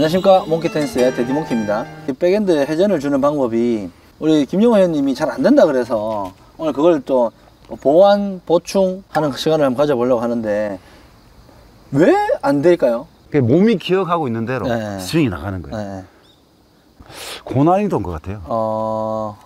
안녕하십니까 몽키테니스의 대디몽키입니다 이 백핸드 회전을 주는 방법이 우리 김용호 회원님이 잘 안 된다 그래서 오늘 그걸 또 보완 보충하는 시간을 한번 가져보려고 하는데 왜 안 될까요? 그 몸이 기억하고 있는 대로 네. 스윙이 나가는 거예요. 네. 고난이도인 것 같아요. 어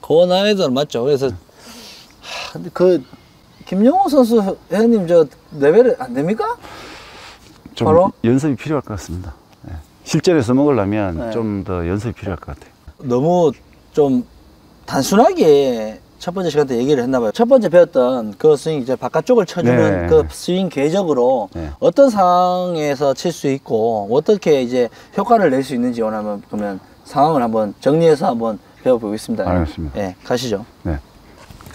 고난이도는 맞죠 그래서 하, 근데 그 김용호 선수 회원님 저 레벨이 안 됩니까? 좀 바로? 연습이 필요할 것 같습니다. 네. 실전에 써먹으려면 네. 좀더 연습이 필요할 것 같아요. 너무 좀 단순하게 첫 번째 시간 때 얘기를 했나 봐요. 첫 번째 배웠던 그 스윙 이제 바깥쪽을 쳐주는 네. 그 스윙 궤적으로 네. 어떤 상황에서 칠 수 있고 어떻게 이제 효과를 낼 수 있는지 원하면 그러면 상황을 한번 정리해서 한번 배워보겠습니다. 알겠습니다. 예, 가시죠. 네.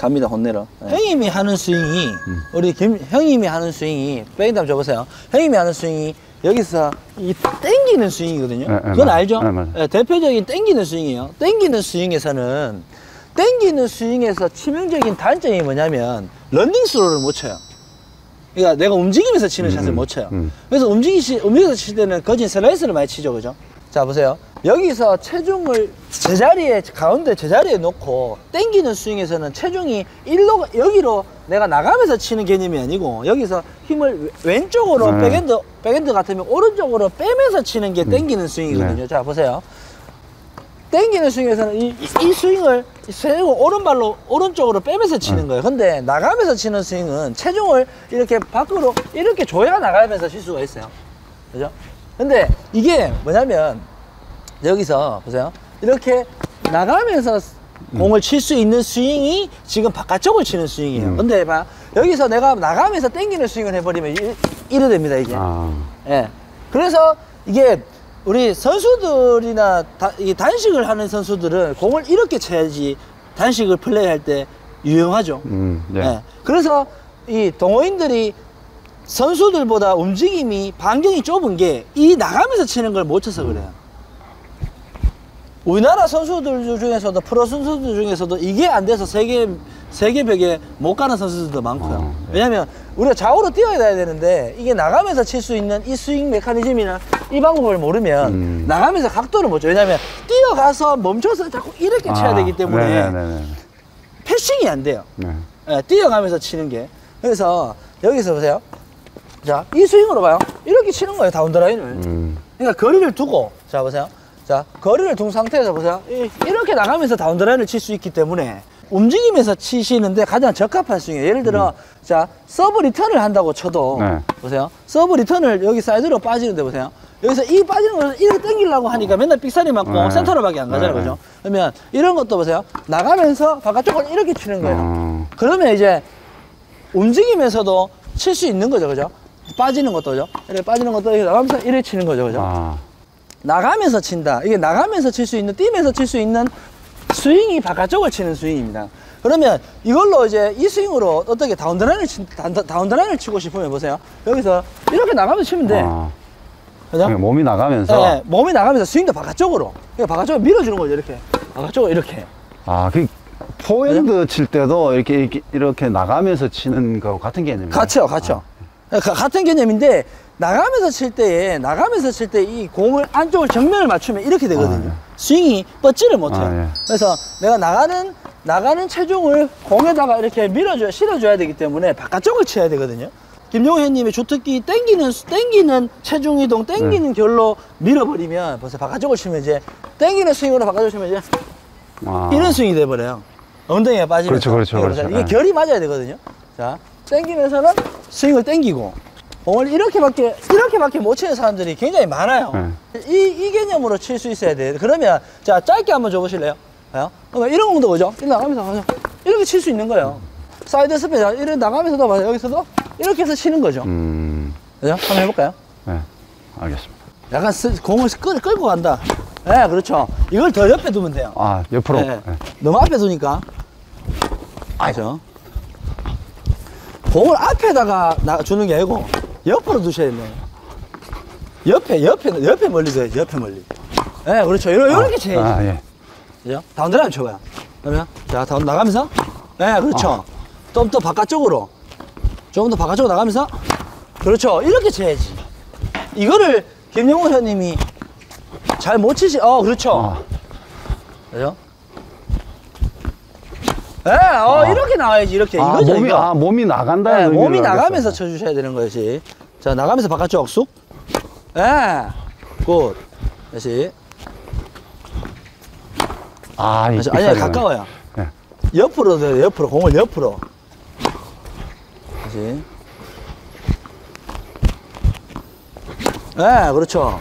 갑니다, 혼내러. 예. 형님이 하는 스윙이, 음. 우리 김, 형님이 하는 스윙이, 백핸드 한번 줘보세요. 형님이 하는 스윙이 여기서 이 땡기는 스윙이거든요. 네, 네, 그건 맞- 알죠? 네. 예, 대표적인 땡기는 스윙이에요. 땡기는 스윙에서는, 땡기는 스윙에서 치명적인 단점이 뭐냐면, 러닝 스트로크를 못 쳐요. 그러니까 내가 움직이면서 치는 음, 샷을 음, 못 쳐요. 음. 그래서 움직이시, 움직여서 칠 때는 거진 슬라이스를 많이 치죠, 그죠? 자, 보세요. 여기서 체중을 제자리에, 가운데 제자리에 놓고 땡기는 스윙에서는 체중이 일로, 여기로 내가 나가면서 치는 개념이 아니고 여기서 힘을 왼- 왼쪽으로 네. 백핸드, 백핸드 같으면 오른쪽으로 빼면서 치는 게 땡기는 스윙이거든요. 네. 자, 보세요. 땡기는 스윙에서는 이, 이 스윙을 세고 오른발로 오른쪽으로 빼면서 치는 거예요. 근데 나가면서 치는 스윙은 체중을 이렇게 밖으로 이렇게 줘야 나가면서 칠 수가 있어요. 그죠? 근데 이게 뭐냐면 여기서 보세요. 이렇게 나가면서 공을 칠 수 있는 스윙이 지금 바깥쪽을 치는 스윙이에요. 음. 근데 봐 여기서 내가 나가면서 땡기는 스윙을 해버리면 이- 이래 됩니다 이게. 아, 예. 그래서 이게 우리 선수들이나 다, 이 단식을 하는 선수들은 공을 이렇게 쳐야지 단식을 플레이할 때 유용하죠. 음, 예. 예. 그래서 이 동호인들이 선수들보다 움직임이 반경이 좁은 게 이 나가면서 치는 걸 못 쳐서 그래요. 우리나라 선수들 중에서도 프로 선수들 중에서도 이게 안 돼서 세계 세계벽에 못 가는 선수들도 많고요. 어, 네. 왜냐면 우리가 좌우로 뛰어야 되는데 이게 나가면서 칠 수 있는 이 스윙 메커니즘이나 이 방법을 모르면 음. 나가면서 각도를 못 줘. 왜냐면 뛰어가서 멈춰서 자꾸 이렇게 쳐야 아, 되기 때문에 네네네. 패싱이 안 돼요. 네. 예, 뛰어가면서 치는 게. 그래서 여기서 보세요. 자, 이 스윙으로 봐요. 이렇게 치는 거예요, down the line을. 음, 그러니까 거리를 두고, 자, 보세요. 자, 거리를 둔 상태에서 보세요. 이- 이렇게 나가면서 down the line을 칠 수 있기 때문에 움직이면서 치시는데 가장 적합한 스윙이에요. 예를 들어, 자, 서브 리턴을 한다고 쳐도, 네. 보세요. 서브 리턴을 여기 사이드로 빠지는데 보세요. 여기서 이 빠지는 걸 이렇게 당기려고 하니까 맨날 삑사리 맞고 네. 센터로밖에 안 가잖아요. 네. 그죠? 그러면 이런 것도 보세요. 나가면서 바깥쪽을 이렇게 치는 거예요. 어, 그러면 이제 움직이면서도 칠 수 있는 거죠, 그죠? 빠지는 것도, 죠 이렇게 빠지는 것도 이렇게 나가면서 이렇게 치는 거죠, 그죠? 아, 나가면서 친다. 이게 나가면서 칠 수 있는, 뛰면서 칠 수 있는 스윙이 바깥쪽을 치는 스윙입니다. 그러면 이걸로 이제 이 스윙으로 어떻게 다운드라인을, 치, 다운- 다운드라인을 치고 싶으면 보세요. 여기서 이렇게 나가면서 치면 돼. 아. 그죠? 몸이 나가면서 네, 몸이 나가면서 스윙도 바깥쪽으로. 그러니까 바깥쪽으로 밀어주는 거죠, 이렇게. 바깥쪽으로 이렇게. 아, 그 포핸드 칠 때도 이렇게, 이렇게 이렇게 나가면서 치는 거하고 같은 개념이에요. 같죠, 같죠. 가- 같은 개념인데 나가면서 칠 때에 나가면서 칠 때 이 공을 안쪽을 정면을 맞추면 이렇게 되거든요. 아, 예. 스윙이 뻗지를 못해요. 아, 예. 그래서 내가 나가는 나가는 체중을 공에다가 이렇게 밀어줘야 실어줘야 되기 때문에 바깥쪽을 쳐야 되거든요. 김용호 형님의 주특기 땡기는 땡기는 체중 이동 땡기는 네. 결로 밀어버리면 벌써 바깥쪽을 치면 이제 땡기는 스윙으로 바깥쪽을 치면 이제 아, 이런 스윙이 돼버려요. 엉덩이가 빠지면서. 그렇죠, 그렇죠, 이게 그렇죠. 이게 예. 결이 맞아야 되거든요. 자, 땡기면서는 스윙을 땡기고, 공을 이렇게밖에, 이렇게밖에 못 치는 사람들이 굉장히 많아요. 이, 이 개념으로 칠 수 있어야 돼요. 그러면, 자, 짧게 한번 줘보실래요? 봐요. 이런 그죠? 이렇게 나가면서, 가죠. 이렇게 칠 수 있는 거예요. 사이드 스페, 자, 이렇게 나가면서도 봐요. 여기서도 이렇게 해서 치는 거죠. 음, 그죠? 한번 해볼까요? 네. 알겠습니다. 약간 스- 공을 끌, 끌고 간다. 네, 그렇죠. 이걸 더 옆에 두면 돼요. 아, 옆으로. 네. 네. 너무 앞에 두니까. 알죠? 공을 앞에다가 나, 주는 게 아니고 옆으로 두셔야 돼요. 옆에, 옆에, 옆에 멀리 둬야지, 옆에 멀리. 예, 네, 그렇죠. 이렇게, 이렇게 쳐야지. 아, 예. 그죠? 다운 드라인 쳐봐요. 그러면, 자, 다운 나가면서. 네, 그렇죠. 좀더 바깥쪽으로. 조금 더 바깥쪽으로 나가면서. 그렇죠. 이렇게 쳐야지. 이거를 김영호 형님이 잘 못 치시, 어, 그렇죠. 아, 그죠? 예, 어, 아. 이렇게 나와야지, 이렇게. 아, 이거죠, 몸이, 이거. 아, 몸이 나간다. 네, 몸이 나가면서 쳐주셔야 되는 거지. 자, 나가면서 바깥쪽 쑥. 예, good. 다시. 아, 이 다시. 아니, 가까워요. 네. 옆으로 돼요, 옆으로. 공을 옆으로. 다시. 예, 그렇죠.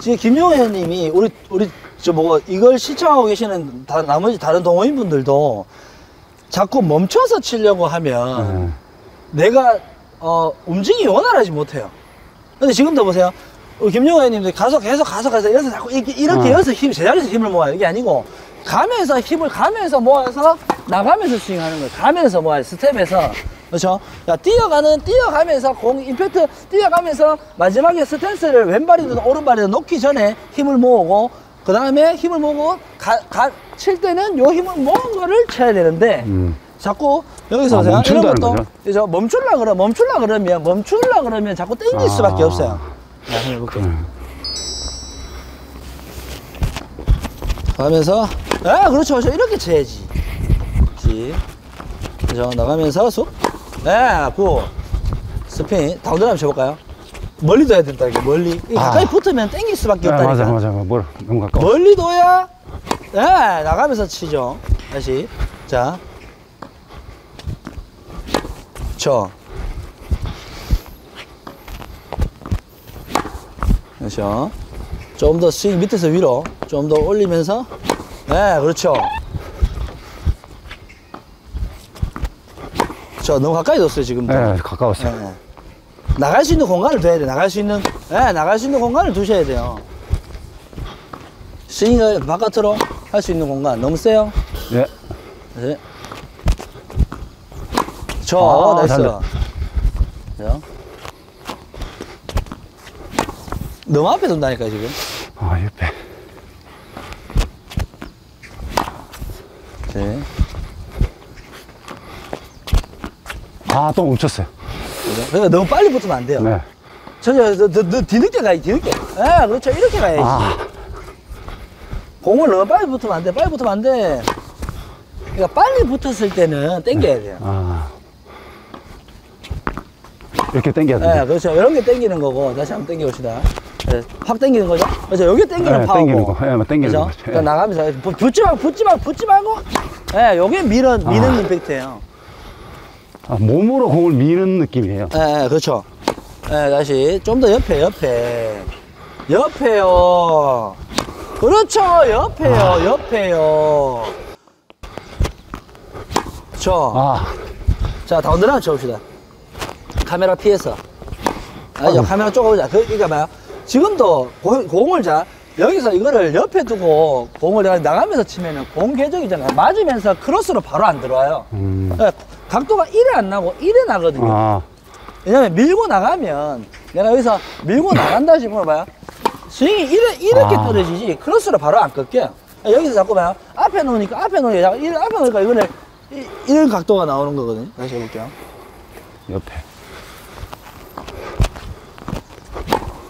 지금 김용호 형님이 우리, 우리, 저 뭐, 이걸 시청하고 계시는 다, 나머지 다른 동호인 분들도 자꾸 멈춰서 치려고 하면 네. 내가 어 움직임이 원활하지 못해요. 근데 지금도 보세요. 우리 김용호 형님도 가서 계속 가서 가서 이래서 자꾸 이렇게 이렇게 어. 여기서 힘 제자리에서 힘을 모아요. 이게 아니고 가면서 힘을 가면서 모아서 나가면서 스윙하는 거예요. 가면서 모아요. 스텝에서 그렇죠? 자, 뛰어가는 뛰어가면서 공 임팩트 뛰어가면서 마지막에 스탠스를 왼발이든 오른발이든 놓기 전에 힘을 모으고 그 다음에 힘을 모으고 가, 가, 칠 때는 요 힘을 모은 거를 쳐야 되는데 음. 자꾸 여기서 아, 보세요. 이런 것도? 그죠? 멈출라 그러 멈출라 그러면 멈출라 그러면 자꾸 땡길 아. 수밖에 없어요. 자, 한번 해볼게요. 음. 가면서 아 그렇죠, 그렇죠. 이렇게 쳐야지. 그렇지. 그죠? 나가면서 쑥. 네, good. 스핀. down the 한번 쳐볼까요? 멀리 둬야 된다 이게 멀리. 이게 아. 가까이 붙으면 땡길 수밖에 네, 없다니까. 맞아, 맞아. 뭘, 너무 가까워. 멀리 둬야 네 나가면서 치죠 다시 자 쳐. 그렇죠 좀 더 스윙 밑에서 위로 좀 더 올리면서 네 그렇죠 저 너무 가까이 뒀어요 지금도 네, 가까웠어요. 네. 나갈 수 있는 공간을 둬야 돼. 나갈 수 있는, 네, 나갈 수 있는 공간을 두셔야 돼요. 스윙을 바깥으로 할 수 있는 공간. 너무 세요? 예. 네. 저, 아, nice. 잘 그죠? 너무 앞에 둔다니까, 지금. 아, 옆에. 네. 아, 또 멈췄어요. 그죠? 그러니까 너무 빨리 붙으면 안 돼요. 네. 전혀, 너, 너, 너 뒤늦게 가야지, 뒤늦게. 예, 그렇죠. 이렇게 가야지. 아, 공을 너무 빨리 붙으면 안 돼. 빨리 붙으면 안 돼. 그러니까 빨리 붙었을 때는 당겨야 돼요. 아. 이렇게 당겨야 네, 돼. 그렇죠. 이런 게 당기는 거고 다시 한번 당겨 봅시다. 네, 확 당기는 거죠? 그렇죠. 여기 당기는 네, 파워고. 당기는 거. 예, 뭐 당기는 그죠? 거죠. 예. 그러니까 나가면서 부- 붙지 말고 붙지 말고 붙지 말고. 예, 요게 미는 미는 아. 임팩트예요. 아, 몸으로 공을 미는 느낌이에요. 예, 예, 그렇죠. 예, 다시 좀 더 옆에 옆에 옆에요. 그렇죠, 옆에요, 아. 옆에요. 저. 아, 자, 다운드를 한번 쳐봅시다. 카메라 피해서. 아니죠, 아이고. 카메라 쪼가보자. 그, 그니까 봐요. 지금도 고- 공을 자, 여기서 이거를 옆에 두고 공을 내가 나가면서 치면은 공 궤적이잖아요. 맞으면서 크로스로 바로 안 들어와요. 음. 예, 각도가 이래 안 나고 이래 나거든요. 아, 왜냐면 밀고 나가면 내가 여기서 밀고 나간다 싶으면 봐요. 스윙이 이래, 이렇게 아. 떨어지지 크로스로 바로 안 꺾여요. 여기서 자꾸 봐요. 앞에 놓으니까 앞에 놓으니까 이래 앞에 놓으니까 이거는 이, 이런 각도가 나오는 거거든요. 다시 해볼게요. 옆에.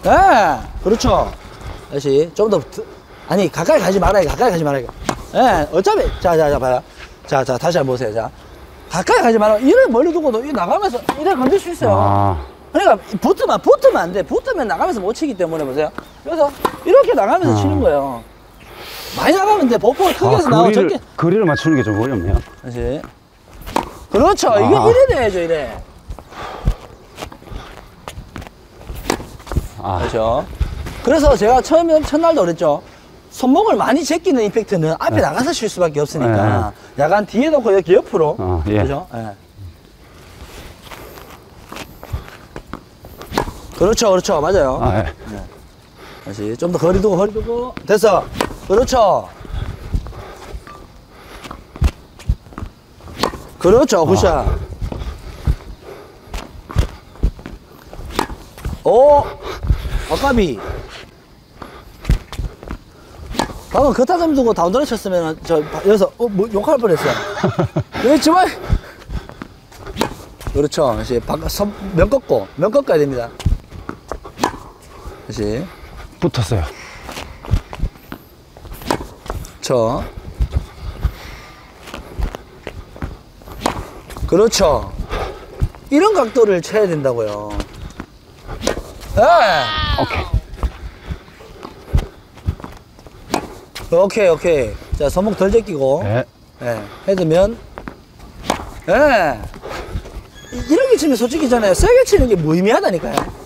네, 그렇죠. 다시 좀 더 아니 가까이 가지 말아요. 가까이 가지 말아요. 예, 어차피 자, 자, 자 봐요. 자, 자 다시 한번 보세요. 자, 가까이 가지 말아. 이래 멀리 두고도 이 나가면서 이래 건들 수 있어요. 아, 그러니까 붙으면 붙으면 안 돼. 붙으면 나가면서 못 치기 때문에 보세요. 그래서 이렇게 나가면서 아. 치는 거예요. 많이 나가면 돼. 보폭을 크게 해서 아 나오고 거리를, 적게. 거리를 맞추는 게 좀 어렵네요. 다시. 그렇죠. 이게 아. 이래 돼야죠. 이래. 아, 그렇죠. 그래서 제가 처음에 첫날도 그랬죠. 손목을 많이 제끼는 임팩트는 앞에 네. 나가서 칠 수밖에 없으니까 약간 뒤에 놓고 이렇게 옆으로. 어, 예. 그죠? 예. 그렇죠, 그렇죠, 맞아요. 아, 예. 다시 좀 더 거리 두고 거리 두고 됐어. 그렇죠. 그렇죠, 굿샷. 오, 아까비. 방금 그 타점 두고 다운드를 쳤으면 저 바- 여기서 어, 뭐 욕할 뻔했어. 여기 정말. 그렇죠. 다시 면 꺾고 면 꺾어야 됩니다. 다시 붙었어요. 저. 그렇죠. 이런 각도를 쳐야 된다고요. 예. 오케이. 오케이, 오케이. 자, 손목 덜 제끼고. 네. 예. 헤드면. 예. 이- 이런 게 치면 솔직히 잖아요. 세게 치는 게 무의미하다니까요.